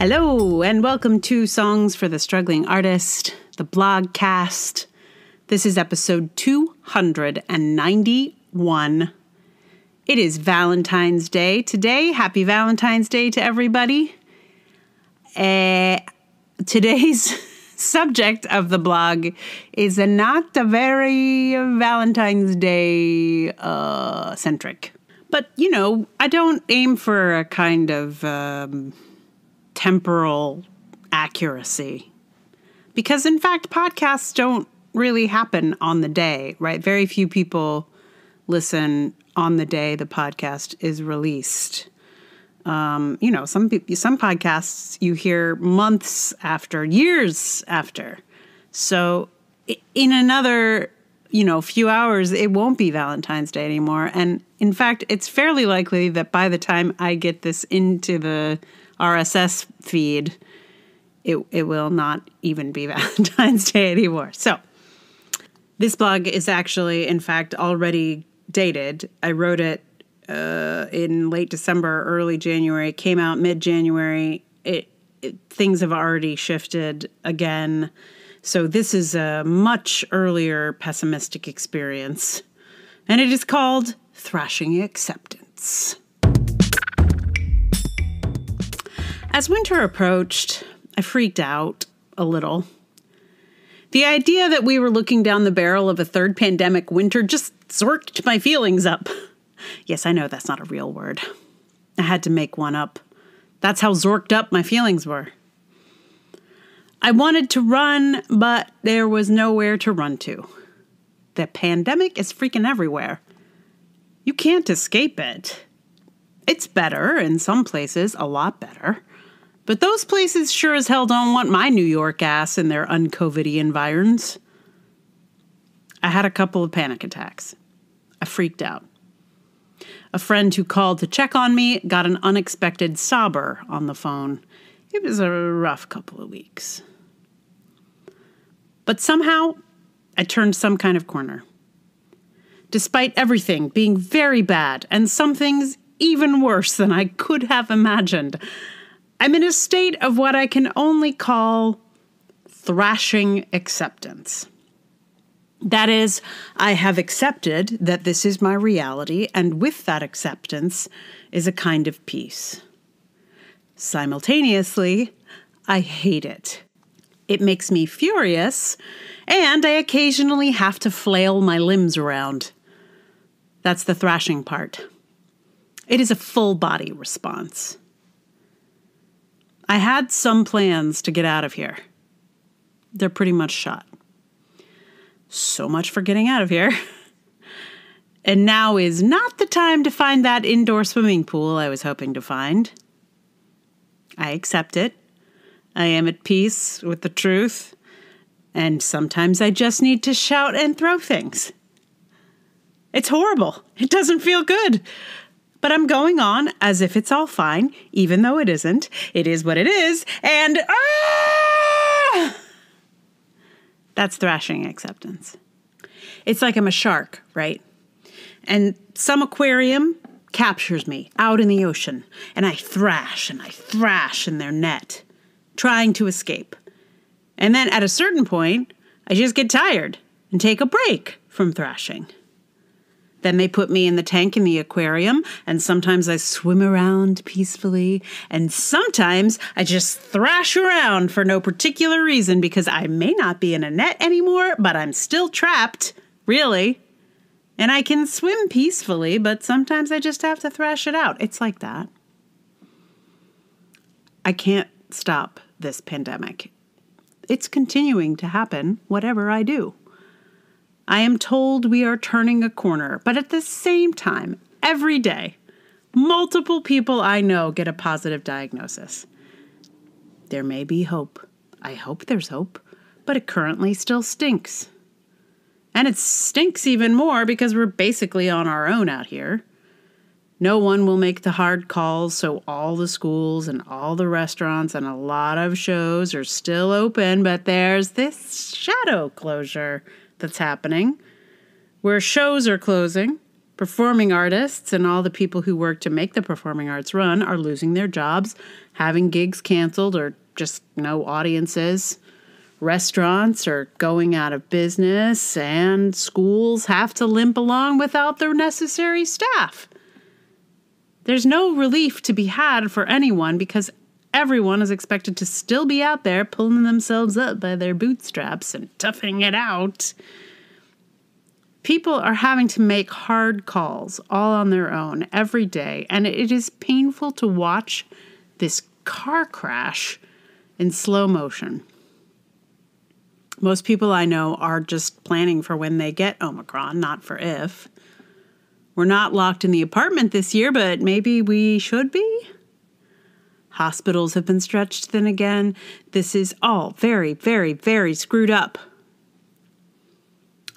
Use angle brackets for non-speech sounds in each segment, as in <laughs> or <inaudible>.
Hello, and welcome to Songs for the Struggling Artist, the blogcast. This is episode 291. It is Valentine's Day today. Happy Valentine's Day to everybody. Uh, today's <laughs> subject of the blog is a not a very Valentine's Day uh, centric. But, you know, I don't aim for a kind of um, temporal accuracy. Because, in fact, podcasts don't really happen on the day, right? Very few people listen on the day the podcast is released. Um, you know, some some podcasts you hear months after, years after. So in another, you know, few hours, it won't be Valentine's Day anymore. And in fact, it's fairly likely that by the time I get this into the RSS feed, it it will not even be <laughs> Valentine's Day anymore. So this blog is actually, in fact, already dated. I wrote it uh, in late December, early January. Came out mid January. It, it, things have already shifted again. So this is a much earlier pessimistic experience, and it is called thrashing acceptance. As winter approached, I freaked out a little. The idea that we were looking down the barrel of a third pandemic winter just zorked my feelings up. Yes, I know that's not a real word. I had to make one up. That's how zorked up my feelings were. I wanted to run, but there was nowhere to run to. The pandemic is freaking everywhere. You can't escape it. It's better in some places, a lot better. But those places sure as hell don't want my New York ass in their uncovidy environs. I had a couple of panic attacks. I freaked out. A friend who called to check on me got an unexpected sobber on the phone. It was a rough couple of weeks. But somehow, I turned some kind of corner. Despite everything being very bad and some things even worse than I could have imagined, I'm in a state of what I can only call thrashing acceptance. That is, I have accepted that this is my reality, and with that acceptance is a kind of peace. Simultaneously, I hate it. It makes me furious, and I occasionally have to flail my limbs around. That's the thrashing part. It is a full body response. I had some plans to get out of here. They're pretty much shot. So much for getting out of here. <laughs> And now is not the time to find that indoor swimming pool I was hoping to find. I accept it. I am at peace with the truth. And sometimes I just need to shout and throw things. It's horrible. It doesn't feel good. But I'm going on as if it's all fine, even though it isn't. It is what it is. And ah! That's thrashing acceptance. It's like I'm a shark, right? And some aquarium captures me out in the ocean, and I thrash and I thrash in their net, trying to escape. And then at a certain point, I just get tired and take a break from thrashing. Then they put me in the tank in the aquarium, and sometimes I swim around peacefully, and sometimes I just thrash around for no particular reason because I may not be in a net anymore, but I'm still trapped, really. And I can swim peacefully, but sometimes I just have to thrash it out. It's like that. I can't stop this pandemic. It's continuing to happen, whatever I do. I am told we are turning a corner, but at the same time, every day, multiple people I know get a positive diagnosis. There may be hope. I hope there's hope, but it currently still stinks. And it stinks even more because we're basically on our own out here. No one will make the hard calls, so all the schools and all the restaurants and a lot of shows are still open, but there's this shadow closure that's happening, where shows are closing, Performing artists and all the people who work to make the performing arts run are losing their jobs, having gigs canceled, or just no audiences. Restaurants are going out of business, and schools have to limp along without their necessary staff. There's no relief to be had for anyone because everyone is expected to still be out there pulling themselves up by their bootstraps and toughing it out. People are having to make hard calls all on their own every day, and it is painful to watch this car crash in slow motion. Most people I know are just planning for when they get Omicron, not for if. We're not locked in the apartment this year, but maybe we should be? Hospitals have been stretched thin again. This is all very, very, very screwed up.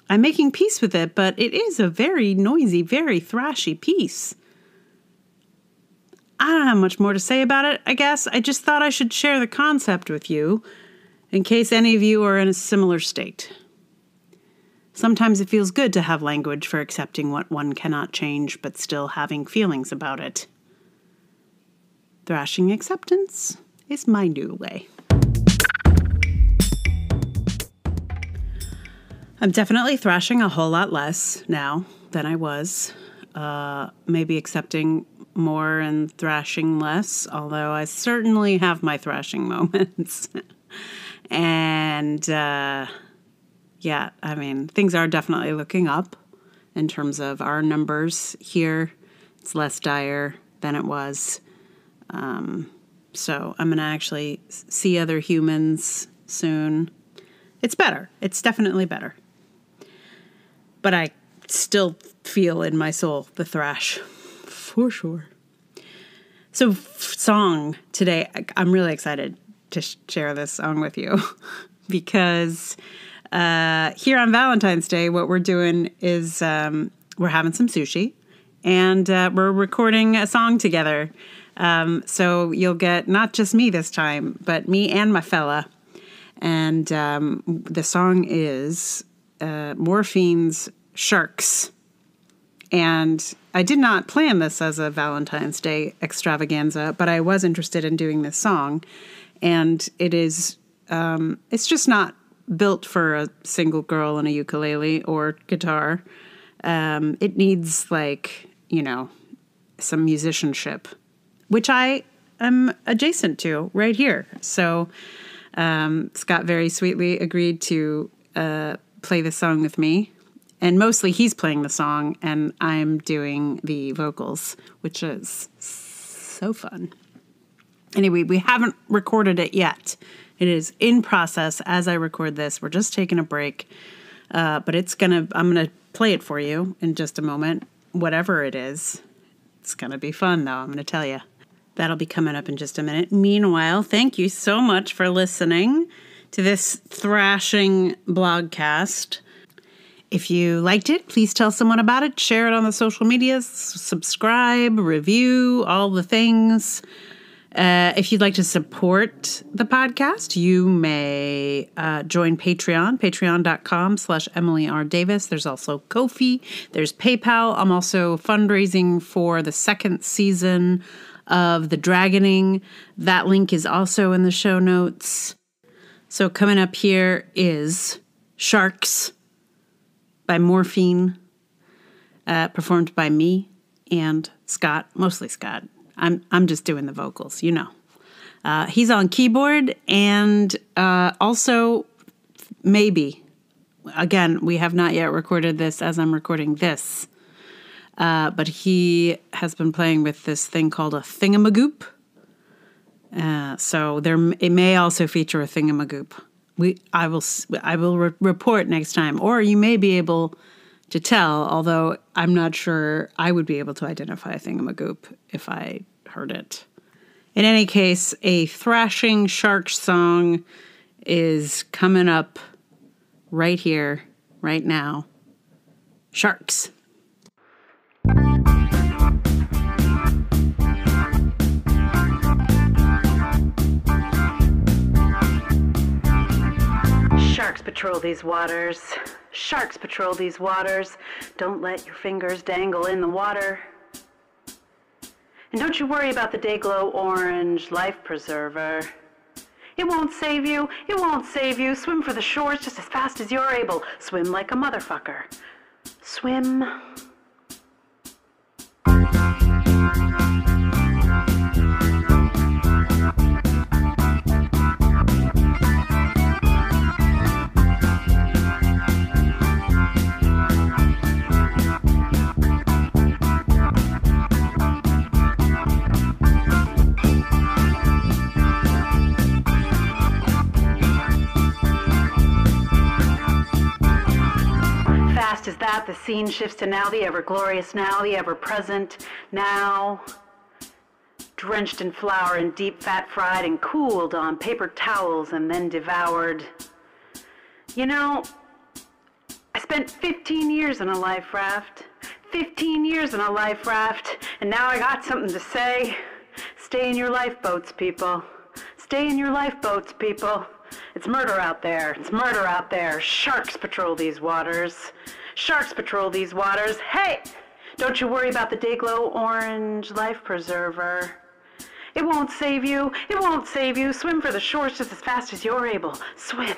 I'm making peace with it, but it is a very noisy, very thrashy piece. I don't have much more to say about it, I guess. I just thought I should share the concept with you in case any of you are in a similar state. Sometimes it feels good to have language for accepting what one cannot change, but still having feelings about it. Thrashing acceptance is my new way. I'm definitely thrashing a whole lot less now than I was. Uh, maybe accepting more and thrashing less, although I certainly have my thrashing <laughs> moments. and uh, yeah, I mean, things are definitely looking up in terms of our numbers here. It's less dire than it was. Um, so I'm going to actually see other humans soon. It's better. It's definitely better. But I still feel in my soul the thrash for sure. So, song today, I'm really excited to share this song with you <laughs> because uh, here on Valentine's Day, what we're doing is um, we're having some sushi and uh, we're recording a song together. Um, so you'll get not just me this time, but me and my fella. And um, the song is uh, Morphine's Sharks. And I did not plan this as a Valentine's Day extravaganza, but I was interested in doing this song. And it is, um, it's just not built for a single girl and a ukulele or guitar. Um, it needs, like, you know, some musicianship which I am adjacent to right here. So um, Scott very sweetly agreed to uh, play the song with me. And mostly he's playing the song, and I'm doing the vocals, which is so fun. Anyway, we haven't recorded it yet. It is in process as I record this. We're just taking a break, uh, but it's gonna. I'm gonna play it for you in just a moment. Whatever it is, it's gonna be fun, though. I'm gonna tell you. That'll be coming up in just a minute. Meanwhile, thank you so much for listening to this thrashing blogcast. If you liked it, please tell someone about it, share it on the social medias, subscribe, review, all the things. Uh, if you'd like to support the podcast, you may uh, join Patreon, patreon.com slash Emily R. Davis. There's also Ko-fi. There's PayPal. I'm also fundraising for the second season of the dragoning. That link is also in the show notes. So, coming up here is Sharks by Morphine, uh, performed by me and Scott, mostly Scott. I'm, I'm just doing the vocals, you know. Uh, he's on keyboard and uh, also maybe again we have not yet recorded this as i'm recording this uh, but he has been playing with this thing called a thingamagoop. Uh, so there, it may also feature a thingamagoop. We, I will, I will re- report next time, or you may be able to tell. Although I'm not sure I would be able to identify a thingamagoop if I heard it. In any case, a thrashing shark song is coming up right here, right now. Sharks. Sharks patrol these waters. Sharks patrol these waters. Don't let your fingers dangle in the water. And don't you worry about the Dayglow Orange Life Preserver. It won't save you. It won't save you. Swim for the shores just as fast as you're able. Swim like a motherfucker. Swim. Fast as that, the scene shifts to now, the ever glorious now, the ever present now. Drenched in flour and deep fat fried and cooled on paper towels and then devoured. You know, I spent 15 years in a life raft. 15 years in a life raft, and now I got something to say. Stay in your lifeboats, people. Stay in your lifeboats, people. It's murder out there. It's murder out there. Sharks patrol these waters. Sharks patrol these waters. Hey! Don't you worry about the Dayglow Orange Life Preserver. It won't save you. It won't save you. Swim for the shores just as fast as you're able. Swim.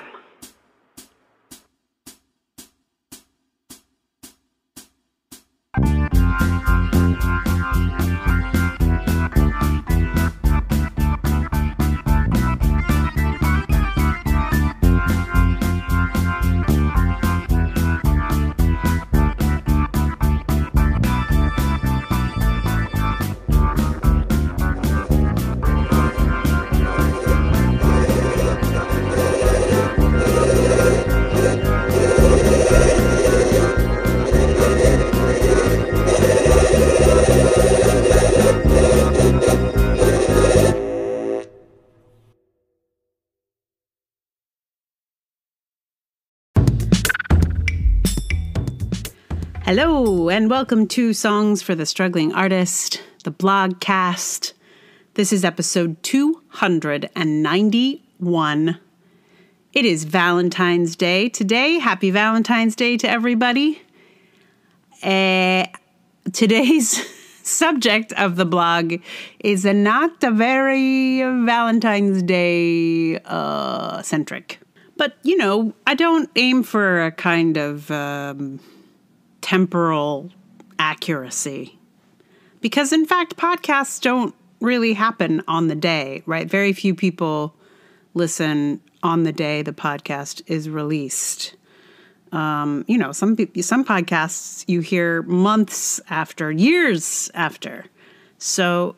Hello, and welcome to Songs for the Struggling Artist, the blogcast. This is episode 291. It is Valentine's Day today. Happy Valentine's Day to everybody. Uh, today's <laughs> subject of the blog is not a very Valentine's Day uh, centric. But, you know, I don't aim for a kind of. Um, temporal accuracy. Because in fact, podcasts don't really happen on the day, right? Very few people listen on the day the podcast is released. Um, you know, some some podcasts you hear months after, years after. So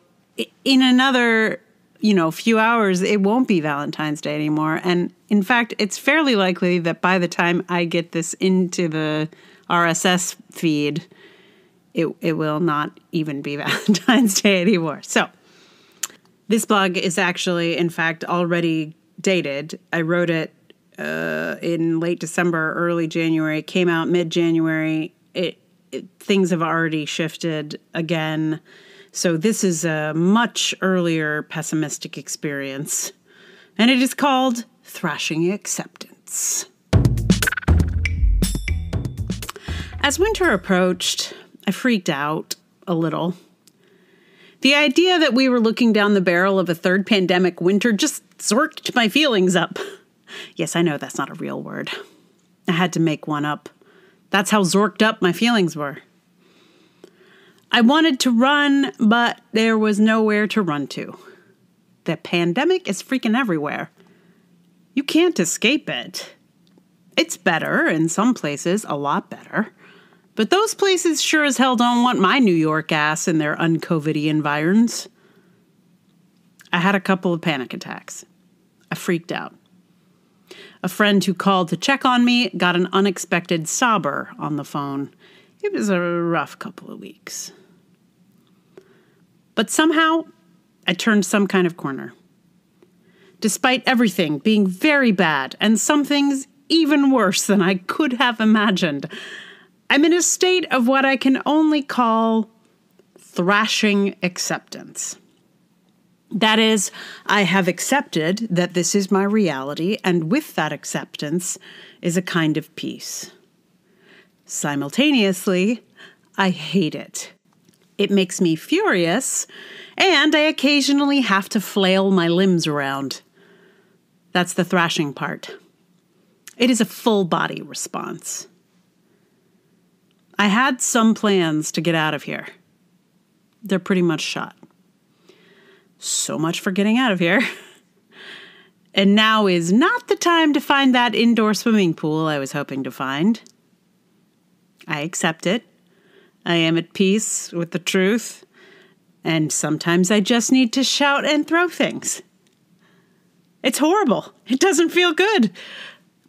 in another, you know, few hours, it won't be Valentine's Day anymore. And in fact, it's fairly likely that by the time I get this into the RSS feed, it, it will not even be <laughs> Valentine's Day anymore. So, this blog is actually, in fact, already dated. I wrote it uh, in late December, early January. Came out mid January. It, it, things have already shifted again. So this is a much earlier pessimistic experience, and it is called Thrashing Acceptance. As winter approached, I freaked out a little. The idea that we were looking down the barrel of a third pandemic winter just zorked my feelings up. Yes, I know that's not a real word. I had to make one up. That's how zorked up my feelings were. I wanted to run, but there was nowhere to run to. The pandemic is freaking everywhere. You can't escape it. It's better in some places, a lot better. But those places sure as hell don't want my New York ass in their uncovidy environs. I had a couple of panic attacks. I freaked out. A friend who called to check on me got an unexpected sobber on the phone. It was a rough couple of weeks. But somehow, I turned some kind of corner. Despite everything being very bad and some things even worse than I could have imagined, I'm in a state of what I can only call thrashing acceptance. That is, I have accepted that this is my reality, and with that acceptance is a kind of peace. Simultaneously, I hate it. It makes me furious, and I occasionally have to flail my limbs around. That's the thrashing part. It is a full body response. I had some plans to get out of here. They're pretty much shot. So much for getting out of here. <laughs> And now is not the time to find that indoor swimming pool I was hoping to find. I accept it. I am at peace with the truth. And sometimes I just need to shout and throw things. It's horrible. It doesn't feel good.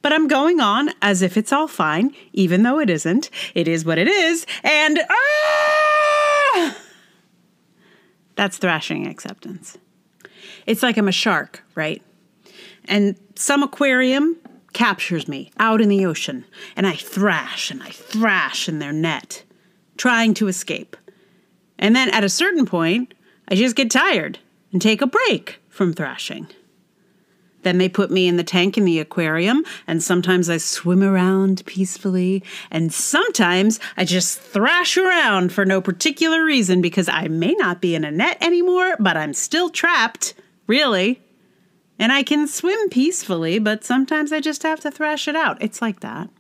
But I'm going on as if it's all fine, even though it isn't. It is what it is. And ah! That's thrashing acceptance. It's like I'm a shark, right? And some aquarium captures me out in the ocean, and I thrash and I thrash in their net, trying to escape. And then at a certain point, I just get tired and take a break from thrashing. Then they put me in the tank in the aquarium, and sometimes I swim around peacefully, and sometimes I just thrash around for no particular reason because I may not be in a net anymore, but I'm still trapped, really. And I can swim peacefully, but sometimes I just have to thrash it out. It's like that.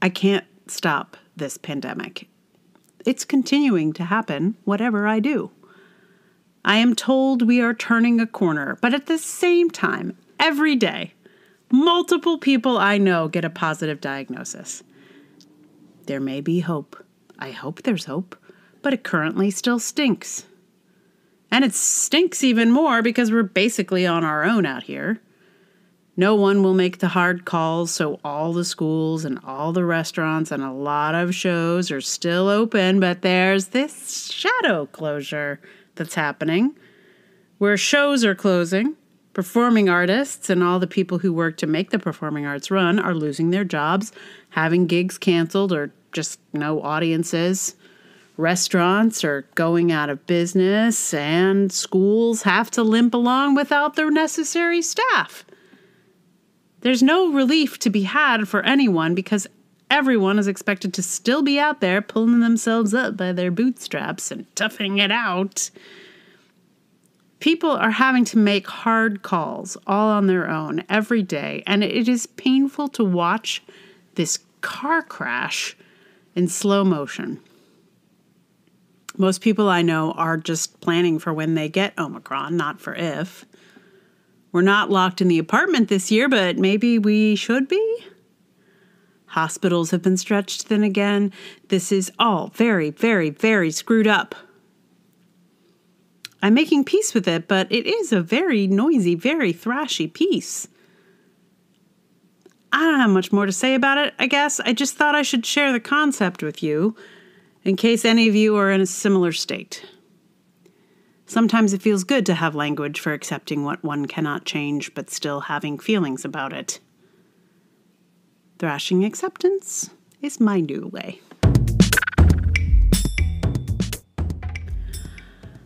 I can't stop this pandemic. It's continuing to happen, whatever I do. I am told we are turning a corner, but at the same time, every day, multiple people I know get a positive diagnosis. There may be hope. I hope there's hope, but it currently still stinks. And it stinks even more because we're basically on our own out here. No one will make the hard calls, so all the schools and all the restaurants and a lot of shows are still open, but there's this shadow closure that's happening where shows are closing. Performing artists and all the people who work to make the performing arts run are losing their jobs, having gigs canceled, or just no audiences. Restaurants are going out of business, and schools have to limp along without their necessary staff. There's no relief to be had for anyone because everyone is expected to still be out there pulling themselves up by their bootstraps and toughing it out. People are having to make hard calls all on their own every day, and it is painful to watch this car crash in slow motion. Most people I know are just planning for when they get Omicron, not for if. We're not locked in the apartment this year, but maybe we should be. Hospitals have been stretched thin again. This is all very, very, very screwed up. I'm making peace with it, but it is a very noisy, very thrashy piece. I don't have much more to say about it, I guess. I just thought I should share the concept with you in case any of you are in a similar state. Sometimes it feels good to have language for accepting what one cannot change but still having feelings about it. Thrashing acceptance is my new way.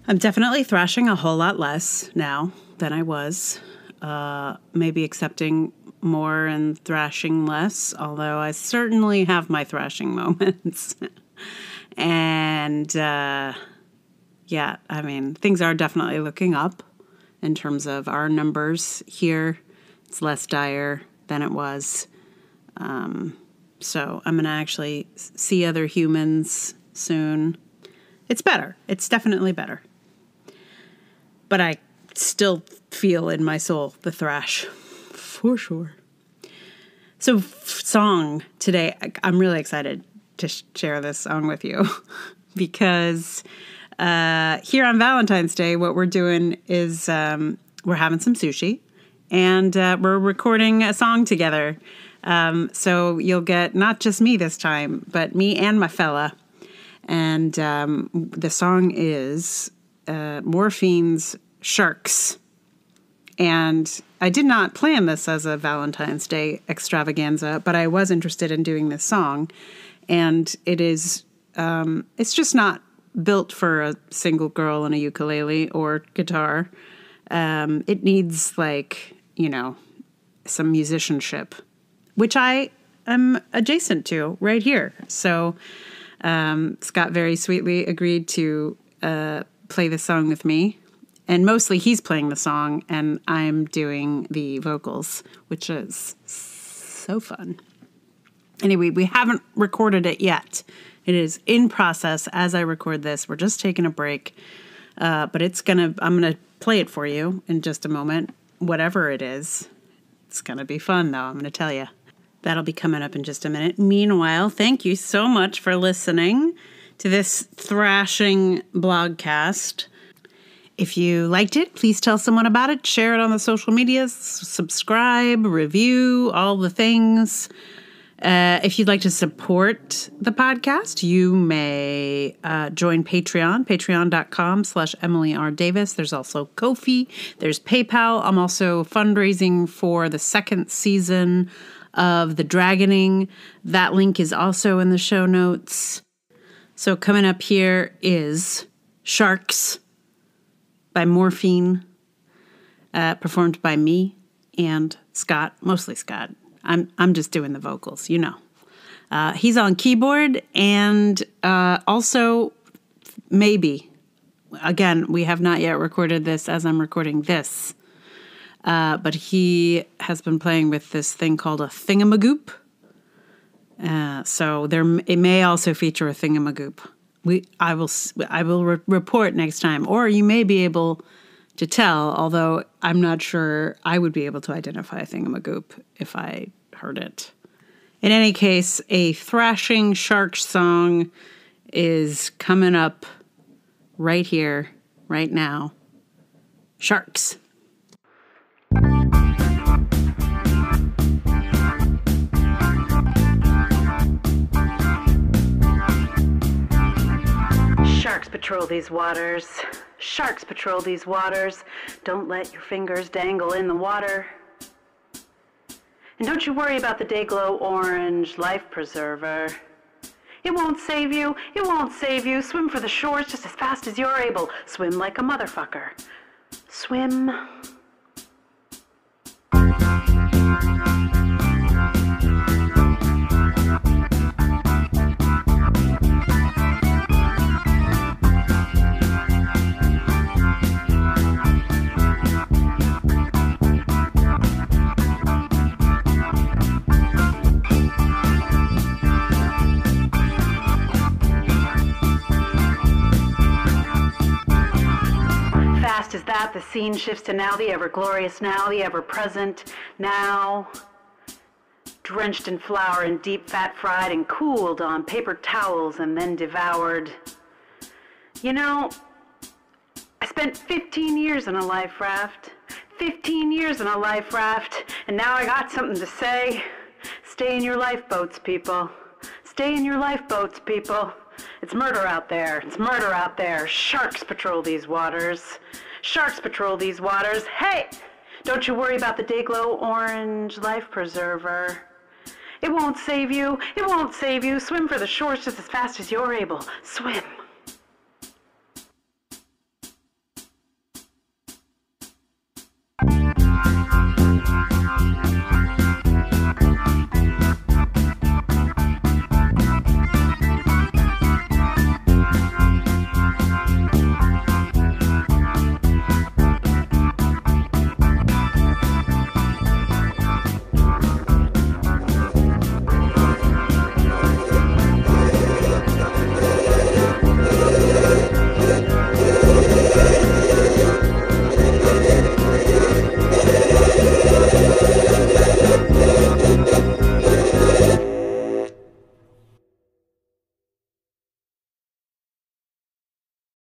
I'm definitely thrashing a whole lot less now than I was. Uh, maybe accepting more and thrashing less, although I certainly have my thrashing <laughs> moments. And uh, yeah, I mean, things are definitely looking up in terms of our numbers here. It's less dire than it was. Um, so I'm going to actually see other humans soon. It's better. It's definitely better. But I still feel in my soul the thrash for sure. So, song today, I'm really excited to share this song with you <laughs> because uh, here on Valentine's Day, what we're doing is um, we're having some sushi and uh, we're recording a song together. Um, so you'll get not just me this time, but me and my fella. And um, the song is uh, Morphine's Sharks. And I did not plan this as a Valentine's Day extravaganza, but I was interested in doing this song and it is um, it's just not built for a single girl and a ukulele or guitar. Um, it needs like you know some musicianship, which I I'm adjacent to right here. So um, Scott very sweetly agreed to uh, play the song with me. And mostly he's playing the song, and I'm doing the vocals, which is so fun. Anyway, we haven't recorded it yet. It is in process as I record this. We're just taking a break, uh, but it's gonna. I'm gonna play it for you in just a moment. Whatever it is, it's gonna be fun, though. I'm gonna tell you. That'll be coming up in just a minute. Meanwhile, thank you so much for listening to this thrashing blogcast. If you liked it, please tell someone about it, share it on the social medias, subscribe, review, all the things. Uh, if you'd like to support the podcast, you may uh, join Patreon, patreon.com slash Emily R. Davis. There's also Ko-fi. There's PayPal. I'm also fundraising for the second season of The Dragoning. That link is also in the show notes. So, coming up here is Sharks by Morphine, uh, performed by me and Scott, mostly Scott. I'm, I'm just doing the vocals, you know. Uh, he's on keyboard and uh, also maybe again we have not yet recorded this as i'm recording this uh, but he has been playing with this thing called a thingamagoop. Uh, so there, it may also feature a thingamagoop. We, I will, I will re- report next time, or you may be able to tell. Although I'm not sure I would be able to identify a thingamagoop if I heard it. In any case, a thrashing shark song is coming up right here, right now. Sharks. Sharks patrol these waters. Sharks patrol these waters. Don't let your fingers dangle in the water. And don't you worry about the Dayglow Orange Life Preserver. It won't save you. It won't save you. Swim for the shores just as fast as you're able. Swim like a motherfucker. Swim. Fast as that, the scene shifts to now, the ever glorious now, the ever present now. Drenched in flour and deep fat fried and cooled on paper towels and then devoured. You know, I spent 15 years in a life raft. 15 years in a life raft, and now I got something to say. Stay in your lifeboats, people. Stay in your lifeboats, people. It's murder out there. It's murder out there. Sharks patrol these waters. Sharks patrol these waters. Hey! Don't you worry about the Dayglow Orange Life Preserver. It won't save you. It won't save you. Swim for the shores just as fast as you're able. Swim.